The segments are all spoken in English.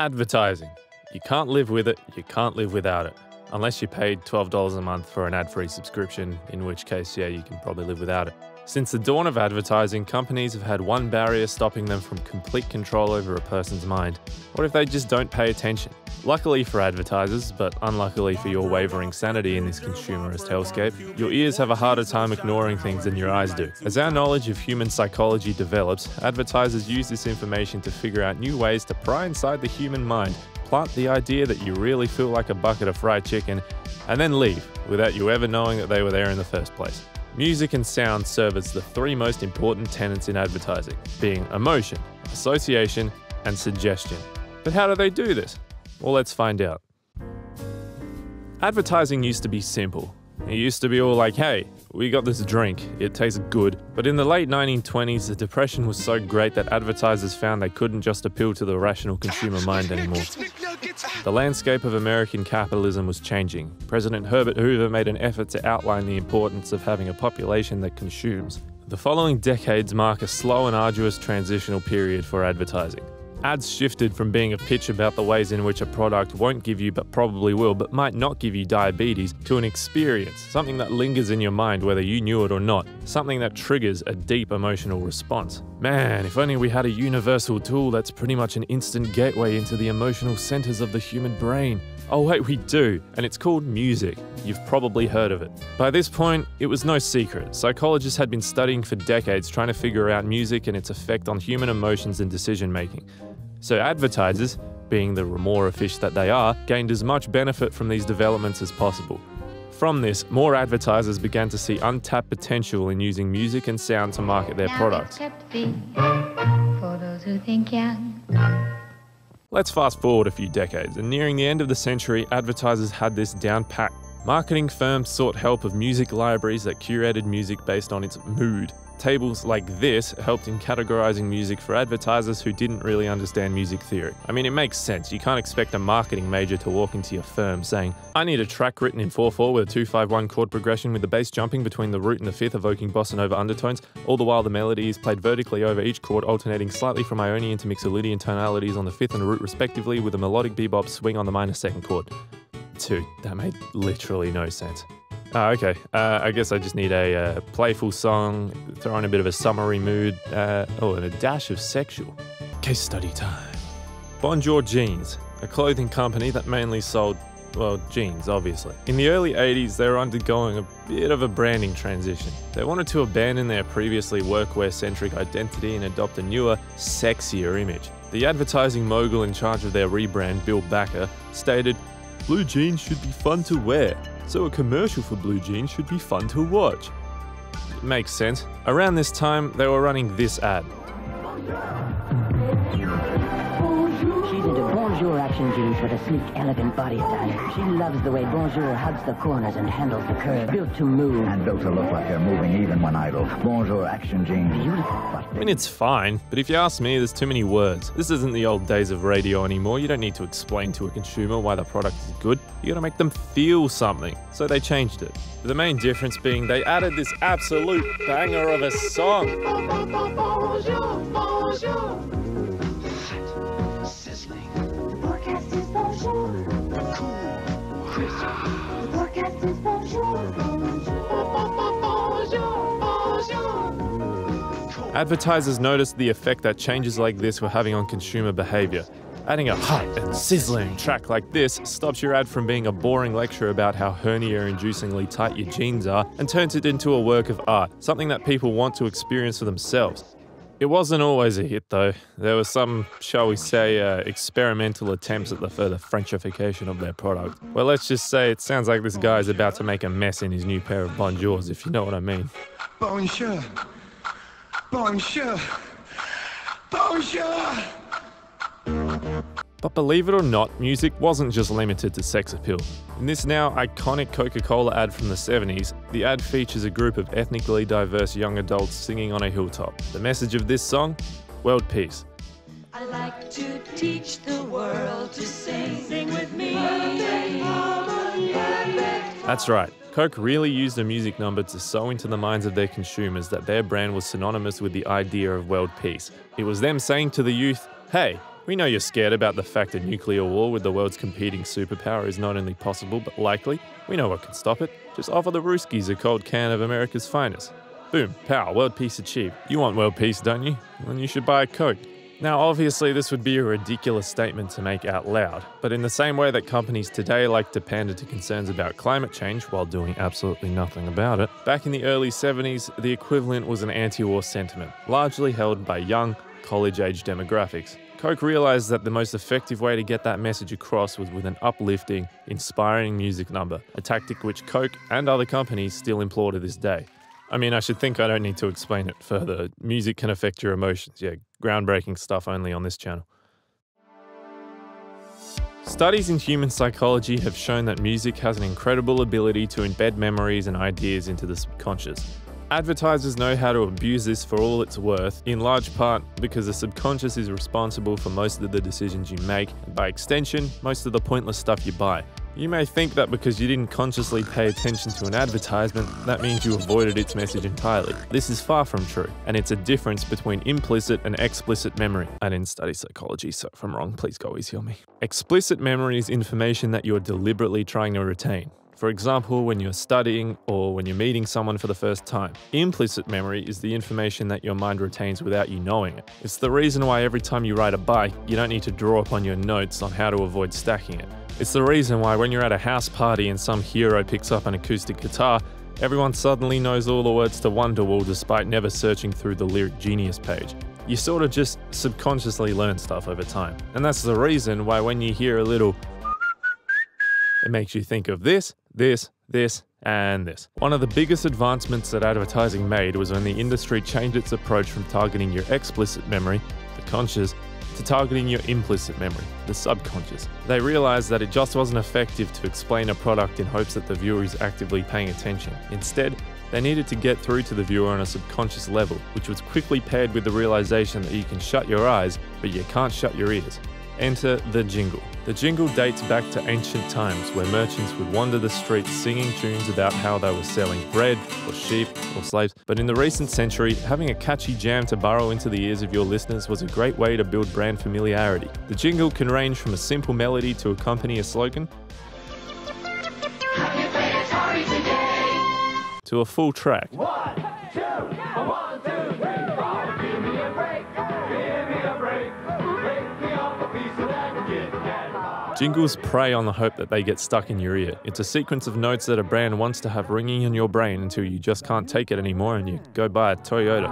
Advertising. You can't live with it, you can't live without it. Unless you paid $12 a month for an ad free subscription, in which case, yeah, you can probably live without it. Since the dawn of advertising, companies have had one barrier stopping them from complete control over a person's mind. What if they just don't pay attention? Luckily for advertisers, but unluckily for your wavering sanity in this consumerist hellscape, your ears have a harder time ignoring things than your eyes do. As our knowledge of human psychology develops, advertisers use this information to figure out new ways to pry inside the human mind, plant the idea that you really feel like a bucket of fried chicken, and then leave without you ever knowing that they were there in the first place. Music and sound serve as the three most important tenets in advertising, being emotion, association, and suggestion. But how do they do this? Well, let's find out. Advertising used to be simple. It used to be all like, hey, we got this drink, it tastes good. But in the late 1920s, the depression was so great that advertisers found they couldn't just appeal to the rational consumer mind anymore. The landscape of American capitalism was changing. President Herbert Hoover made an effort to outline the importance of having a population that consumes. The following decades mark a slow and arduous transitional period for advertising. Ads shifted from being a pitch about the ways in which a product won't give you, but probably will, but might not give you diabetes, to an experience, something that lingers in your mind whether you knew it or not, something that triggers a deep emotional response. Man, if only we had a universal tool that's pretty much an instant gateway into the emotional centers of the human brain. Oh, wait, we do, and it's called music. You've probably heard of it. By this point, it was no secret. Psychologists had been studying for decades trying to figure out music and its effect on human emotions and decision making. So, advertisers, being the remora fish that they are, gained as much benefit from these developments as possible. From this, more advertisers began to see untapped potential in using music and sound to market their products. For those who think young. Let's fast forward a few decades, and nearing the end of the century, advertisers had this down pat. Marketing firms sought help of music libraries that curated music based on its mood. Tables like this helped in categorizing music for advertisers who didn't really understand music theory. I mean, it makes sense. You can't expect a marketing major to walk into your firm saying, I need a track written in 4 4 with a 2 5 1 chord progression with the bass jumping between the root and the fifth, evoking bossa nova undertones, all the while the melody is played vertically over each chord, alternating slightly from Ionian to Mixolydian tonalities on the fifth and root respectively, with a melodic bebop swing on the minor second chord. Dude, that made literally no sense. Oh, okay. Uh, I guess I just need a uh, playful song, throw in a bit of a summery mood, uh, oh, and a dash of sexual. Case study time. Bonjour Jeans, a clothing company that mainly sold, well, jeans, obviously. In the early 80s, they were undergoing a bit of a branding transition. They wanted to abandon their previously workwear centric identity and adopt a newer, sexier image. The advertising mogul in charge of their rebrand, Bill Backer, stated, Blue jeans should be fun to wear so a commercial for blue jeans should be fun to watch. Makes sense. Around this time, they were running this ad. Bonjour action jeans with a sleek, elegant body style. She loves the way Bonjour hugs the corners and handles the curve. Built to move. And built to look like they're moving even when idle. Bonjour action jeans. Beautiful. I mean, it's fine, but if you ask me, there's too many words. This isn't the old days of radio anymore. You don't need to explain to a consumer why the product is good. You gotta make them feel something. So they changed it. The main difference being they added this absolute banger of a song. Forecast is bonjour. Advertisers noticed the effect that changes like this were having on consumer behavior. Adding a hot and sizzling track like this stops your ad from being a boring lecture about how hernia inducingly tight your jeans are and turns it into a work of art, something that people want to experience for themselves. It wasn't always a hit though. There were some, shall we say, uh, experimental attempts at the further Frenchification of their product. Well, let's just say it sounds like this guy is about to make a mess in his new pair of Bonjours, if you know what I mean. Bonjour. Bonjour. Bonjour. But believe it or not, music wasn't just limited to sex appeal. In this now iconic Coca Cola ad from the 70s, the ad features a group of ethnically diverse young adults singing on a hilltop. The message of this song? World peace. I like to teach the world to sing. Sing with me. That's right. Coke really used a music number to sow into the minds of their consumers that their brand was synonymous with the idea of world peace. It was them saying to the youth, hey, We know you're scared about the fact a nuclear war with the world's competing superpower is not only possible but likely. We know what can stop it. Just offer the Ruskies a cold can of America's finest. Boom, pow, world peace achieved. You want world peace, don't you? Then you should buy a Coke. Now, obviously, this would be a ridiculous statement to make out loud, but in the same way that companies today like to pander to concerns about climate change while doing absolutely nothing about it, back in the early 70s, the equivalent was an anti war sentiment, largely held by young, college age demographics. Coke realized that the most effective way to get that message across was with an uplifting, inspiring music number, a tactic which Coke and other companies still employ to this day. I mean, I should think I don't need to explain it further. Music can affect your emotions. Yeah, groundbreaking stuff only on this channel. Studies in human psychology have shown that music has an incredible ability to embed memories and ideas into the subconscious. Advertisers know how to abuse this for all it's worth, in large part because the subconscious is responsible for most of the decisions you make, and by extension, most of the pointless stuff you buy. You may think that because you didn't consciously pay attention to an advertisement, that means you avoided its message entirely. This is far from true, and it's a difference between implicit and explicit memory. I didn't study psychology, so if I'm wrong, please go easy on me. Explicit memory is information that you're deliberately trying to retain. For example, when you're studying or when you're meeting someone for the first time. Implicit memory is the information that your mind retains without you knowing it. It's the reason why every time you ride a bike, you don't need to draw up on your notes on how to avoid stacking it. It's the reason why when you're at a house party and some hero picks up an acoustic guitar, everyone suddenly knows all the words to Wonderwall despite never searching through the Lyric Genius page. You sort of just subconsciously learn stuff over time. And that's the reason why when you hear a little it makes you think of this, this, this, and this. One of the biggest advancements that advertising made was when the industry changed its approach from targeting your explicit memory, the conscious, to targeting your implicit memory, the subconscious. They realized that it just wasn't effective to explain a product in hopes that the viewer is actively paying attention. Instead, they needed to get through to the viewer on a subconscious level, which was quickly paired with the realization that you can shut your eyes, but you can't shut your ears. Enter the jingle. The jingle dates back to ancient times where merchants would wander the streets singing tunes about how they were selling bread or sheep or slaves. But in the recent century, having a catchy jam to burrow into the ears of your listeners was a great way to build brand familiarity. The jingle can range from a simple melody to accompany a slogan to a full track. Jingles prey on the hope that they get stuck in your ear. It's a sequence of notes that a brand wants to have ringing in your brain until you just can't take it anymore and you go buy a Toyota.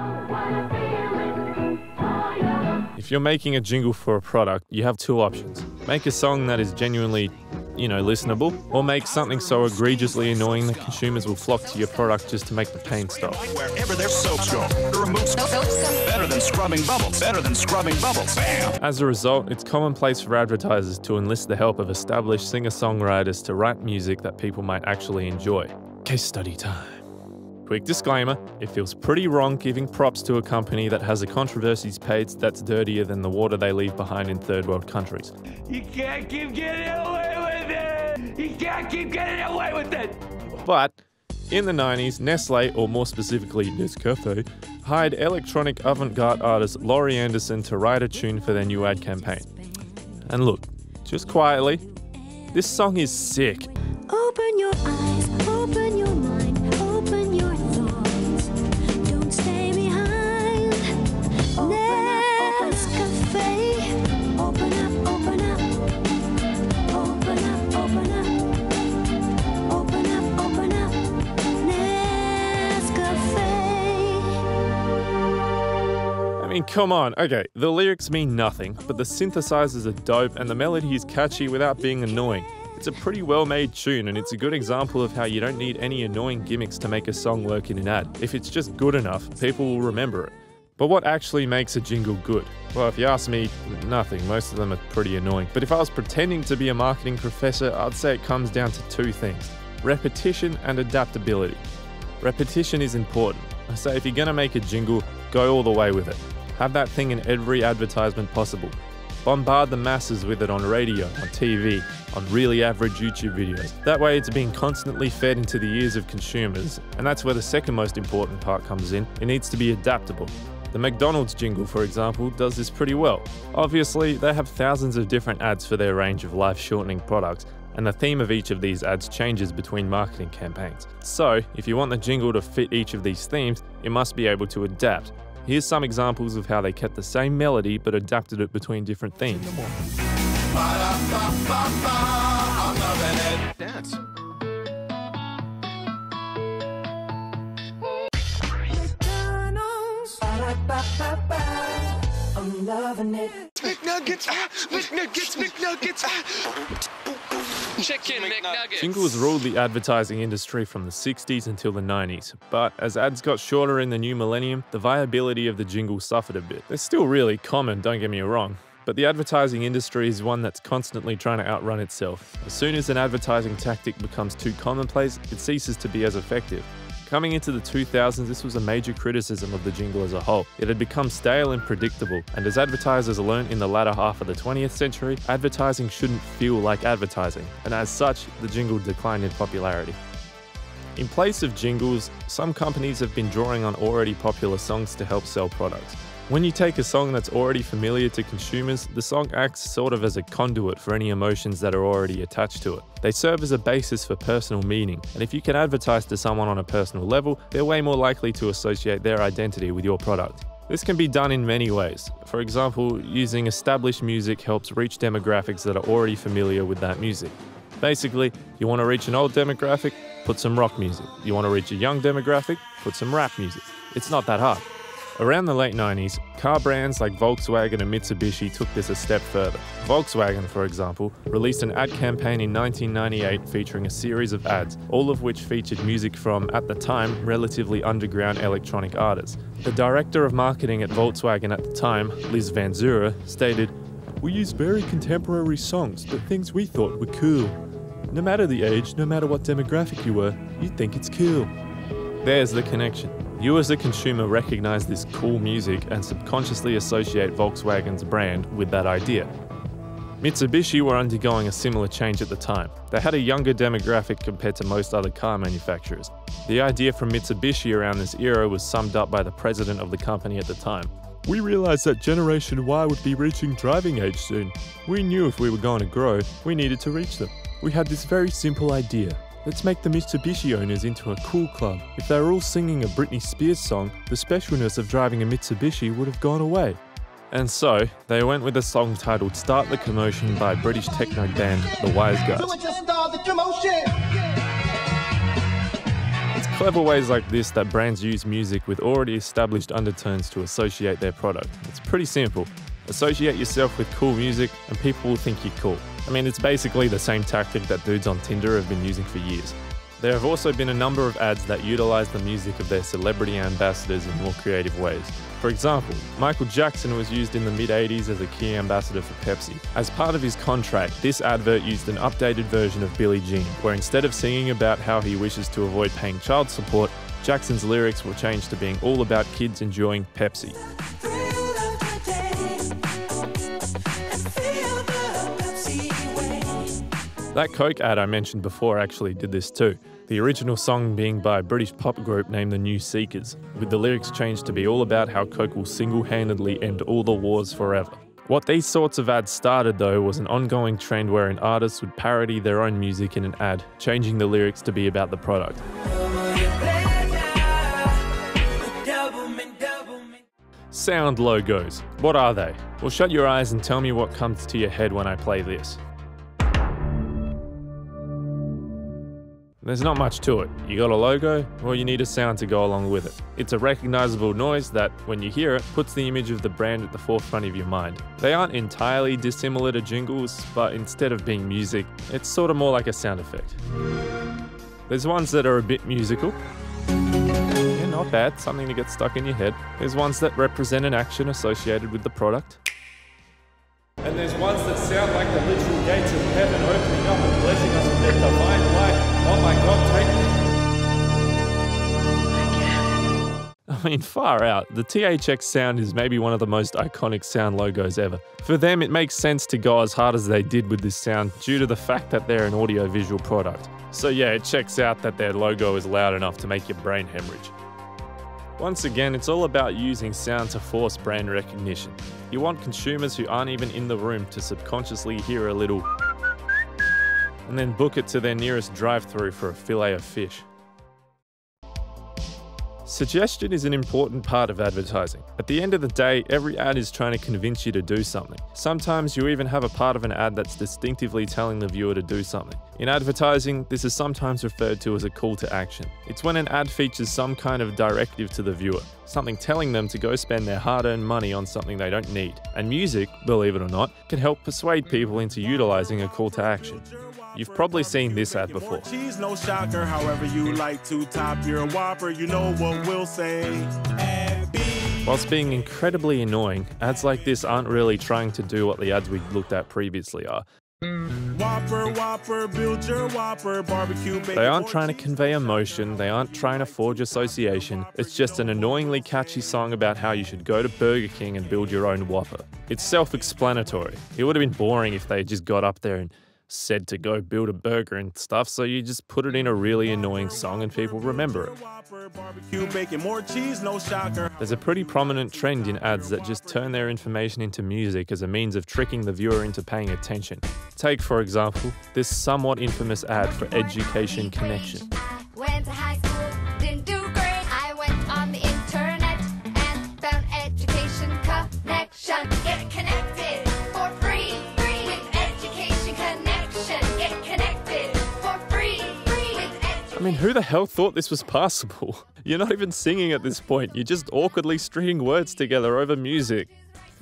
If you're making a jingle for a product, you have two options. Make a song that is genuinely, you know, listenable, or make something so egregiously annoying that consumers will flock to your product just to make the pain stop. Wherever their soaps go, it removes better than scrubbing bubbles. Better than scrubbing bubbles. Bam! As a result, it's commonplace for advertisers to enlist the help of established singer songwriters to write music that people might actually enjoy. Case study time. Quick disclaimer it feels pretty wrong giving props to a company that has a controversies page that's dirtier than the water they leave behind in third world countries. You can't keep getting away with it! You can't keep getting away with it! But in the 90s, Nestle, or more specifically Nescafe, hired electronic avant garde artist Laurie Anderson to write a tune for their new ad campaign. And look, just quietly, this song is sick. Open your eyes, come on. Okay, the lyrics mean nothing, but the synthesizers are dope and the melody is catchy without being annoying. It's a pretty well made tune, and it's a good example of how you don't need any annoying gimmicks to make a song work in an ad. If it's just good enough, people will remember it. But what actually makes a jingle good? Well, if you ask me, nothing. Most of them are pretty annoying. But if I was pretending to be a marketing professor, I'd say it comes down to two things repetition and adaptability. Repetition is important. I say if you're going to make a jingle, go all the way with it. Have that thing in every advertisement possible. Bombard the masses with it on radio, on TV, on really average YouTube videos. That way, it's being constantly fed into the ears of consumers, and that's where the second most important part comes in. It needs to be adaptable. The McDonald's jingle, for example, does this pretty well. Obviously, they have thousands of different ads for their range of life shortening products, and the theme of each of these ads changes between marketing campaigns. So, if you want the jingle to fit each of these themes, it must be able to adapt. Here's some examples of how they kept the same melody but adapted it between different themes. Dance. McNuggets, ah, McNuggets, McNuggets, ah. Chicken McNuggets. Jingles ruled the advertising industry from the 60s until the 90s, but as ads got shorter in the new millennium, the viability of the jingle suffered a bit. They're still really common, don't get me wrong, but the advertising industry is one that's constantly trying to outrun itself. As soon as an advertising tactic becomes too commonplace, it ceases to be as effective. Coming into the 2000s, this was a major criticism of the jingle as a whole. It had become stale and predictable, and as advertisers learned in the latter half of the 20th century, advertising shouldn't feel like advertising, and as such, the jingle declined in popularity. In place of jingles, some companies have been drawing on already popular songs to help sell products. When you take a song that's already familiar to consumers, the song acts sort of as a conduit for any emotions that are already attached to it. They serve as a basis for personal meaning, and if you can advertise to someone on a personal level, they're way more likely to associate their identity with your product. This can be done in many ways. For example, using established music helps reach demographics that are already familiar with that music. Basically, you want to reach an old demographic, put some rock music. You want to reach a young demographic, put some rap music. It's not that hard. Around the late 90s, car brands like Volkswagen and Mitsubishi took this a step further. Volkswagen, for example, released an ad campaign in 1998 featuring a series of ads, all of which featured music from, at the time, relatively underground electronic artists. The director of marketing at Volkswagen at the time, Liz Vanzura, stated, We use very contemporary songs, but things we thought were cool. No matter the age, no matter what demographic you were, you'd think it's cool. There's the connection. You as a consumer recognize this cool music and subconsciously associate Volkswagen's brand with that idea. Mitsubishi were undergoing a similar change at the time. They had a younger demographic compared to most other car manufacturers. The idea from Mitsubishi around this era was summed up by the president of the company at the time. We realized that Generation Y would be reaching driving age soon. We knew if we were going to grow, we needed to reach them. We had this very simple idea. Let's make the Mitsubishi owners into a cool club. If they were all singing a Britney Spears song, the specialness of driving a Mitsubishi would have gone away. And so, they went with a song titled Start the Commotion by British techno band The Wise Guys. It's clever ways like this that brands use music with already established undertones to associate their product. It's pretty simple. Associate yourself with cool music, and people will think you're cool. I mean, it's basically the same tactic that dudes on Tinder have been using for years. There have also been a number of ads that utilize the music of their celebrity ambassadors in more creative ways. For example, Michael Jackson was used in the mid 80s as a key ambassador for Pepsi. As part of his contract, this advert used an updated version of Billie Jean, where instead of singing about how he wishes to avoid paying child support, Jackson's lyrics were changed to being all about kids enjoying Pepsi. That Coke ad I mentioned before actually did this too. The original song being by a British pop group named the New Seekers, with the lyrics changed to be all about how Coke will single handedly end all the wars forever. What these sorts of ads started though was an ongoing trend wherein artists would parody their own music in an ad, changing the lyrics to be about the product. Sound logos. What are they? Well, shut your eyes and tell me what comes to your head when I play this. There's not much to it. You got a logo, or you need a sound to go along with it. It's a recognizable noise that, when you hear it, puts the image of the brand at the forefront of your mind. They aren't entirely dissimilar to jingles, but instead of being music, it's sort of more like a sound effect. There's ones that are a bit musical. Yeah, not bad, something to get stuck in your head. There's ones that represent an action associated with the product. And there's ones that sound like the literal gates of heaven opening up and blessing us with their. Oh my god, take. I mean, far out. The THX sound is maybe one of the most iconic sound logos ever. For them, it makes sense to go as hard as they did with this sound due to the fact that they're an audio-visual product. So yeah, it checks out that their logo is loud enough to make your brain hemorrhage. Once again, it's all about using sound to force brand recognition. You want consumers who aren't even in the room to subconsciously hear a little and then book it to their nearest drive through for a fillet of fish. Suggestion is an important part of advertising. At the end of the day, every ad is trying to convince you to do something. Sometimes you even have a part of an ad that's distinctively telling the viewer to do something. In advertising, this is sometimes referred to as a call to action. It's when an ad features some kind of directive to the viewer, something telling them to go spend their hard earned money on something they don't need. And music, believe it or not, can help persuade people into utilizing a call to action. You've probably seen this ad before. Cheese, no shocker. However you like to top your whopper, you know what we'll say. Whilst being incredibly annoying, ads like this aren't really trying to do what the ads we looked at previously are. Whopper, whopper, build your whopper, barbecue. They aren't trying to convey emotion, they aren't trying to forge association. It's just an annoyingly catchy song about how you should go to Burger King and build your own Whopper. It's self explanatory. It would have been boring if they just got up there and said to go build a burger and stuff, so you just put it in a really annoying song and people remember it. There's a pretty prominent trend in ads that just turn their information into music as a means of tricking the viewer into paying attention. Take, for example, this somewhat infamous ad for Education Connection. Mean, who the hell thought this was possible? You're not even singing at this point, you're just awkwardly stringing words together over music.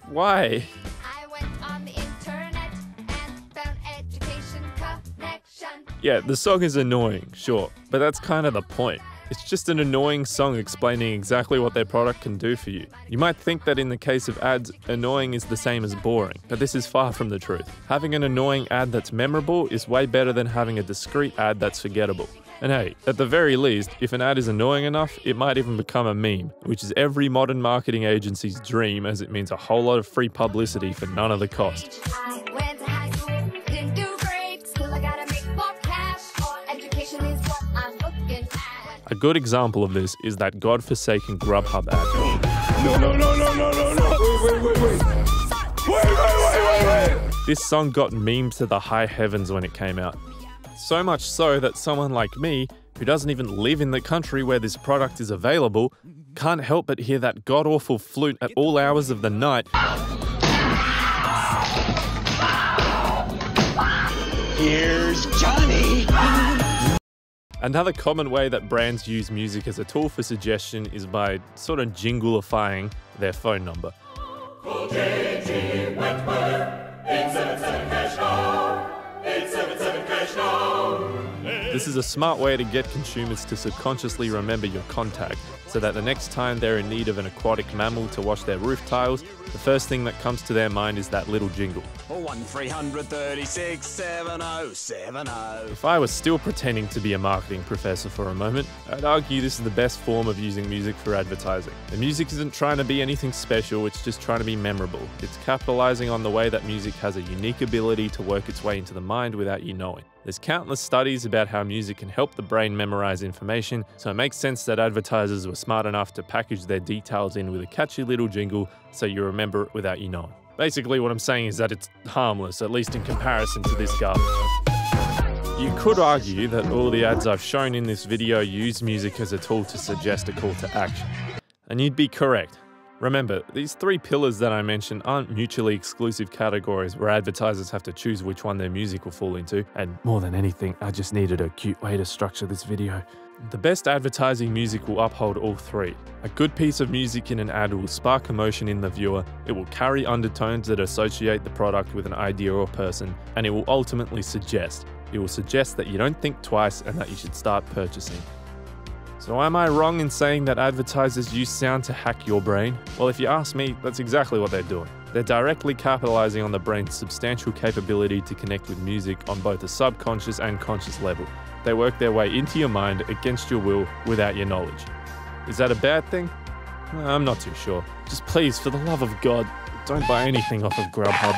Why? I went on the internet and found education connection. Yeah, the song is annoying, sure, but that's kind of the point. It's just an annoying song explaining exactly what their product can do for you. You might think that in the case of ads, annoying is the same as boring, but this is far from the truth. Having an annoying ad that's memorable is way better than having a discreet ad that's forgettable. And hey, at the very least, if an ad is annoying enough, it might even become a meme, which is every modern marketing agency's dream as it means a whole lot of free publicity for none of the cost. Good example of this is that godforsaken Grubhub ad. No, no, no, no, no, no, no. Wait, wait, wait, wait. Wait, wait, wait, wait, wait. This song got memed to the high heavens when it came out. So much so that someone like me, who doesn't even live in the country where this product is available, can't help but hear that god awful flute at all hours of the night. Here's Johnny. Another common way that brands use music as a tool for suggestion is by sort of jinglifying their phone number. This is a smart way to get consumers to subconsciously remember your contact so that the next time they're in need of an aquatic mammal to wash their roof tiles, the first thing that comes to their mind is that little jingle. One three hundred thirty-six seven oh seven oh. If I was still pretending to be a marketing professor for a moment, I'd argue this is the best form of using music for advertising. The music isn't trying to be anything special, it's just trying to be memorable. It's capitalizing on the way that music has a unique ability to work its way into the mind without you knowing. There's countless studies about how music can help the brain memorize information, so it makes sense that advertisers were smart enough to package their details in with a catchy little jingle so you remember it without you knowing. Basically, what I'm saying is that it's harmless, at least in comparison to this garbage. You could argue that all the ads I've shown in this video use music as a tool to suggest a call to action. And you'd be correct. Remember, these three pillars that I mentioned aren't mutually exclusive categories where advertisers have to choose which one their music will fall into, and more than anything, I just needed a cute way to structure this video. The best advertising music will uphold all three. A good piece of music in an ad will spark emotion in the viewer, it will carry undertones that associate the product with an idea or person, and it will ultimately suggest. It will suggest that you don't think twice and that you should start purchasing. So, am I wrong in saying that advertisers use sound to hack your brain? Well, if you ask me, that's exactly what they're doing. They're directly capitalizing on the brain's substantial capability to connect with music on both a subconscious and conscious level. They work their way into your mind against your will without your knowledge. Is that a bad thing? I'm not too sure. Just please, for the love of God, don't buy anything off of Grubhub.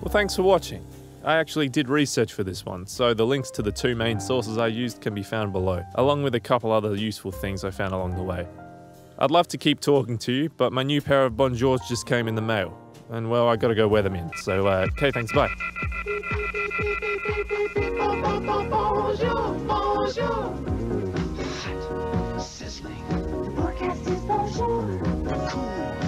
Well, thanks for watching. I actually did research for this one, so the links to the two main sources I used can be found below, along with a couple other useful things I found along the way. I'd love to keep talking to you, but my new pair of bonjours just came in the mail, and well, I gotta go wear them in, so uh, okay, thanks, bye. Bonjour, bonjour. Hot, sizzling. The forecast is bonjour. Cool.